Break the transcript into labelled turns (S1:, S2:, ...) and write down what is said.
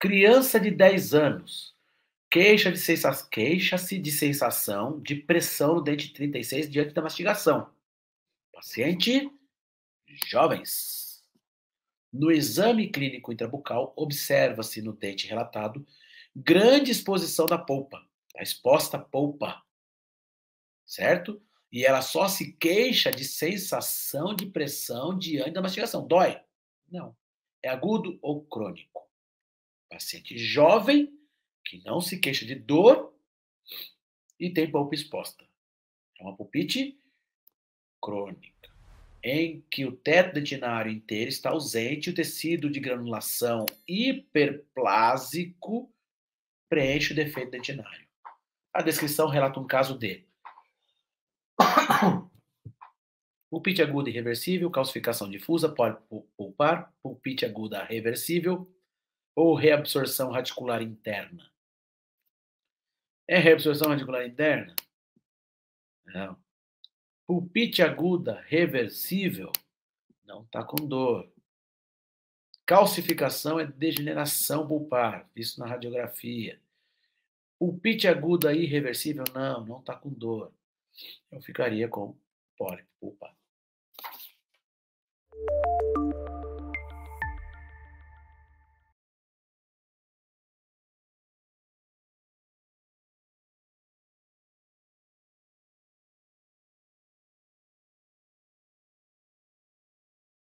S1: Criança de 10 anos queixa de sensação, queixa-se de sensação de pressão no dente 36 diante da mastigação. Paciente jovens. No exame clínico intrabucal, observa-se no dente relatado grande exposição da polpa, a exposta polpa, certo? E ela só se queixa de sensação de pressão diante da mastigação. Dói? Não. É agudo ou crônico. Paciente jovem que não se queixa de dor e tem polpa exposta. É uma pulpite crônica, em que o teto dentinário inteiro está ausente e o tecido de granulação hiperplásico preenche o defeito dentinário. A descrição relata um caso de pulpite aguda irreversível, calcificação difusa, pulpar, pulpite aguda reversível ou reabsorção radicular interna. É reabsorção radicular interna? Não. Pulpite aguda reversível não está com dor. Calcificação é degeneração pulpar, visto na radiografia. Pulpite aguda irreversível, não, não está com dor. Eu ficaria com pólipo pulpar.